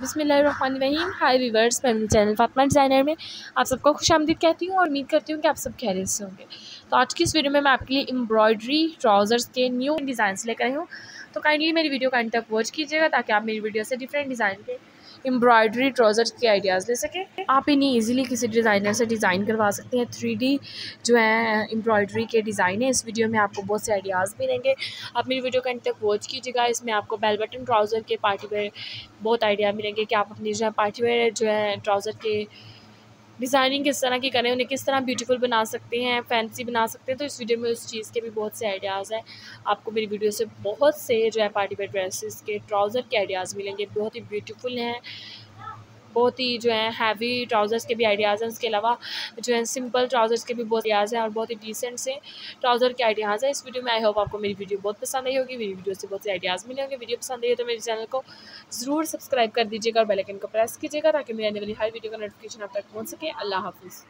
बिसमीम hi viewers family channel Fatima designer में। आप सबको खुश आमदीद कहती हूँ और उम्मीद करती हूँ कि आप सब खैरियत से होंगे। तो आज की इस वीडियो में मैं आपके लिए एम्ब्रॉयडरी ट्राउज़र्स के न्यू डिज़ाइन लेकर आई हूँ। तो काइंडली मेरी वीडियो का तक वॉच कीजिएगा ताकि आप मेरी वीडियो से डिफरेंट डिज़ाइन के एम्ब्रॉयडरी ट्राउज़र्स के आइडियाज़ ले सकें। आप इन्हें इजीली किसी डिज़ाइनर से डिज़ाइन करवा सकते हैं। थ्री जो है एम्ब्रॉयडरी के डिज़ाइन है। इस वीडियो में आपको बहुत से आइडियाज़ मिलेंगे। आप मेरी वीडियो का तक वॉच कीजिएगा। इसमें आपको बेल बटन ट्राउज़र के पार्टी वेयर बहुत आइडिया मिलेंगे कि आप अपनी जो है पार्टी वेयर जो है ट्राउज़र के डिज़ाइनिंग किस तरह की करें, उन्हें किस तरह ब्यूटीफुल बना सकते हैं फैंसी बना सकते हैं तो इस वीडियो में उस चीज़ के भी बहुत से आइडियाज़ हैं। आपको मेरी वीडियो से बहुत से जो है पार्टी वेयर ड्रेसेस के ट्राउज़र के आइडियाज़ मिलेंगे, बहुत ही ब्यूटीफुल हैं। बहुत ही जो है हैवी ट्राउज़र्स के भी आइडियाज़ हैं। उसके अलावा जो है सिंपल ट्राउज़र्स के भी बहुत आइडियाज़ हैं और बहुत ही डिसेंट से ट्राउज़र के आइडियाज़ हैं। इस वीडियो में आई होप आपको मेरी वीडियो बहुत पसंद आई होगी। मेरी वीडियो से बहुत से आइडियाज़ मिले होंगे। वीडियो पसंद आई हो तो मेरे चैनल को ज़रूर सब्सक्राइब कर दीजिएगा और बेलाइकन को प्रेस कीजिएगा ताकि मेरी आने वाली हर वीडियो का नोटिफिकेशन आप तक पहुँच सके। अल्लाह हाफिज़।